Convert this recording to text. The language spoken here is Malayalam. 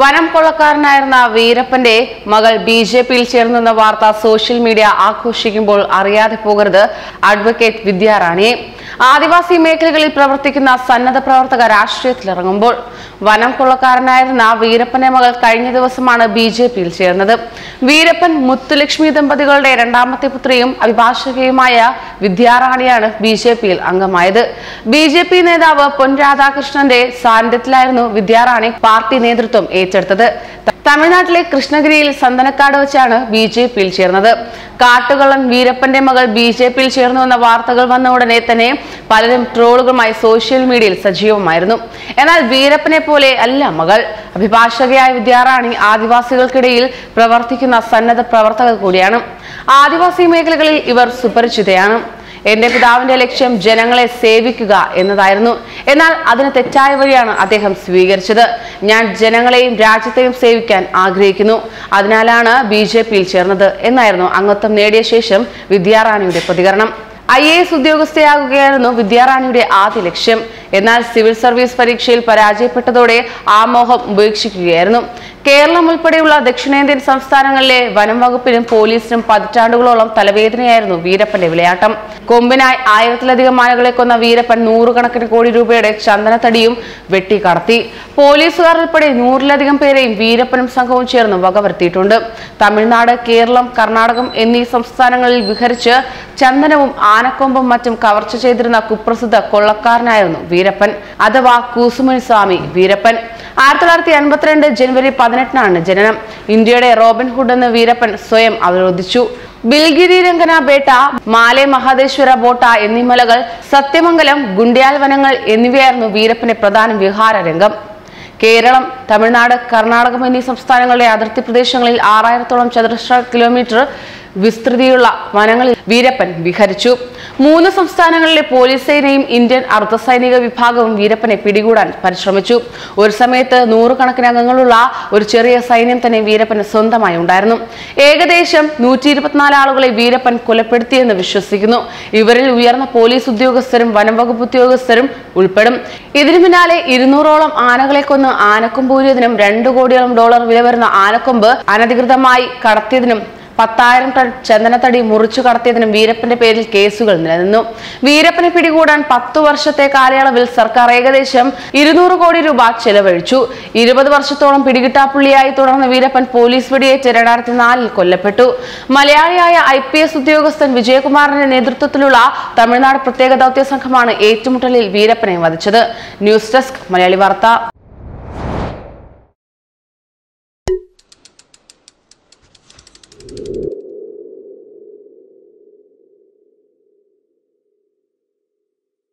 വനം കൊള്ളക്കാരനായിരുന്ന വീരപ്പന്റെ മകൾ ബി ജെ പിയിൽ ചേർന്നെന്ന വാർത്ത സോഷ്യൽ മീഡിയ ആഘോഷിക്കുമ്പോൾ അറിയാതെ പോകരുത്. അഡ്വക്കേറ്റ് വിദ്യാറാണിയെ. ആദിവാസി മേഖലകളിൽ പ്രവർത്തിക്കുന്ന സന്നദ്ധ പ്രവർത്തക രാഷ്ട്രീയത്തിലിറങ്ങുമ്പോൾ വനം കൊള്ളക്കാരനായിരുന്ന വീരപ്പന്റെ മകൾ കഴിഞ്ഞ ദിവസമാണ് ബി ജെ പിയിൽ ചേർന്നത്. വീരപ്പൻ മുത്തുലക്ഷ്മി ദമ്പതികളുടെ രണ്ടാമത്തെ പുത്രിയും അഭിഭാഷകയുമായ വിദ്യാറാണിയാണ് ബി ജെ പിയിൽ അംഗമായത്. ബി ജെ പി നേതാവ് പൊൻ രാധാകൃഷ്ണന്റെ സാന്നിധ്യത്തിലായിരുന്നു വിദ്യാറാണി പാർട്ടി നേതൃത്വം ഏറ്റെടുത്തത്. തമിഴ്നാട്ടിലെ കൃഷ്ണഗിരിയിൽ സന്തനക്കാട് വെച്ചാണ് ബി ജെ പിയിൽ ചേർന്നത്. കാട്ടുകള്ളൻ വീരപ്പന്റെ മകൾ ബി ജെ പിയിൽ ചേർന്നു എന്ന വാർത്തകൾ വന്ന ഉടനെ തന്നെ പലരും ട്രോളുകളുമായി സോഷ്യൽ മീഡിയയിൽ സജീവമായിരുന്നു. എന്നാൽ വീരപ്പനെ പോലെ അല്ല മകൾ. അഭിഭാഷകയായ വിദ്യാറാണി ആദിവാസികൾക്കിടയിൽ പ്രവർത്തിക്കുന്ന സന്നദ്ധ പ്രവർത്തകർ കൂടിയാണ്. ആദിവാസി മേഖലകളിൽ ഇവർ സുപരിചിതയാണ്. എന്റെ പിതാവിന്റെ ലക്ഷ്യം ജനങ്ങളെ സേവിക്കുക എന്നതായിരുന്നു. എന്നാൽ അതിന് തെറ്റായ വഴിയാണ് അദ്ദേഹം സ്വീകരിച്ചത്. ഞാൻ ജനങ്ങളെയും രാജ്യത്തെയും സേവിക്കാൻ ആഗ്രഹിക്കുന്നു. അതിനാലാണ് ബി ജെ പിയിൽ ചേർന്നത് എന്നായിരുന്നു അംഗത്വം നേടിയ ശേഷം വിദ്യാറാണിയുടെ പ്രതികരണം. ഐ എ എസ് ഉദ്യോഗസ്ഥയാകുകയായിരുന്നു വിദ്യാറാണിയുടെ ആദ്യ ലക്ഷ്യം. എന്നാൽ സിവിൽ സർവീസ് പരീക്ഷയിൽ പരാജയപ്പെട്ടതോടെ ആ മോഹം ഉപേക്ഷിക്കുകയായിരുന്നു. കേരളം ഉൾപ്പെടെയുള്ള ദക്ഷിണേന്ത്യൻ സംസ്ഥാനങ്ങളിലെ വനം വകുപ്പിനും പോലീസിനും പതിറ്റാണ്ടുകളോളം തലവേദനയായിരുന്നു വീരപ്പന്റെ വിളയാട്ടം. കൊമ്പിനായി ആയിരത്തിലധികം ആനകളെ കൊന്ന വീരപ്പൻ നൂറുകണക്കിന് കോടി രൂപയുടെ ചന്ദനത്തടിയും വെട്ടിക്കടത്തി പോലീസുകാർ ഉൾപ്പെടെ നൂറിലധികം പേരെയും വീരപ്പനും സംഘവും ചേർന്ന് വകവരുത്തിയിട്ടുണ്ട്. തമിഴ്നാട് കേരളം കർണാടകം എന്നീ സംസ്ഥാനങ്ങളിൽ വിഹരിച്ച് ചന്ദനവും ആനക്കൊമ്പും മറ്റും കവർച്ച ചെയ്തിരുന്ന കുപ്രസിദ്ധ കൊള്ളക്കാരനായിരുന്നു വീരപ്പൻ. അഥവാ കൂസുമണി സ്വാമി വീരപ്പൻ. ആയിരത്തി തൊള്ളായിരത്തി അൻപത്തിരണ്ട് ജനുവരി പതിനെട്ടിനാണ് ജനനം. ഇന്ത്യയുടെ റോബിൻ ഹുഡ് എന്ന് വീരപ്പൻ സ്വയം അവരോധിച്ചു. ബിൽഗിരി രംഗന ബേട്ട മാലെ മഹാദേശ്വര ബോട്ട എന്നീ മലകൾ സത്യമംഗലം ഗുണ്ടിയാൽ വനങ്ങൾ എന്നിവയായിരുന്നു വീരപ്പന്റെ പ്രധാന വിഹാര രംഗം. കേരളം തമിഴ്നാട് കർണാടകം എന്നീ സംസ്ഥാനങ്ങളുടെ അതിർത്തി പ്രദേശങ്ങളിൽ ആറായിരത്തോളം ചതുരശ്ര കിലോമീറ്റർ വിസ്തൃതിയുള്ള വനങ്ങളിൽ വീരപ്പൻ വിഹരിച്ചു. മൂന്ന് സംസ്ഥാനങ്ങളിലെ പോലീസ് സേനയും ഇന്ത്യൻ അർദ്ധസൈനിക വിഭാഗവും വീരപ്പനെ പിടികൂടാൻ പരിശ്രമിച്ചു. ഒരു സമയത്ത് നൂറുകണക്കിന് അംഗങ്ങളുള്ള ഒരു ചെറിയ സൈന്യം തന്നെ വീരപ്പന് സ്വന്തമായി ഉണ്ടായിരുന്നു. ഏകദേശം നൂറ്റി ഇരുപത്തിനാല് ആളുകളെ വീരപ്പൻ കൊലപ്പെടുത്തിയെന്ന് വിശ്വസിക്കുന്നു. ഇവരിൽ ഉയർന്ന പോലീസ് ഉദ്യോഗസ്ഥരും വനംവകുപ്പ് ഉദ്യോഗസ്ഥരും ഉൾപ്പെടും. ഇതിനു പിന്നാലെ ഇരുന്നൂറോളം ആനകളെ കൊന്ന് ആനക്കൊമ്പൂരിയതിനും രണ്ടു കോടിയോളം ഡോളർ വില വരുന്ന ആനക്കൊമ്പ് അനധികൃതമായി കടത്തിയതിനും പത്തായിരം ടൺ ചന്ദനത്തടി മുറിച്ചു കടത്തിയതിനും വീരപ്പന്റെ പേരിൽ കേസുകൾ നിലനിന്നു. വീരപ്പനെ പിടികൂടാൻ പത്തു വർഷത്തെ കാലയളവിൽ സർക്കാർ ഏകദേശം ഇരുന്നൂറ് കോടി രൂപ ചെലവഴിച്ചു. ഇരുപത് വർഷത്തോളം പിടികിട്ടാപ്പുള്ളിയായി തുടർന്ന് വീരപ്പൻ പോലീസ് വെടിയേറ്റ് രണ്ടായിരത്തി നാലിൽ കൊല്ലപ്പെട്ടു. മലയാളിയായ ഐ പി എസ് ഉദ്യോഗസ്ഥൻ വിജയകുമാറിന്റെ നേതൃത്വത്തിലുള്ള തമിഴ്നാട് പ്രത്യേക ദൗത്യ സംഘമാണ് ഏറ്റുമുട്ടലിൽ വീരപ്പനെ വധിച്ചത്. ന്യൂസ് ഡെസ്ക് മലയാളി വാർത്ത.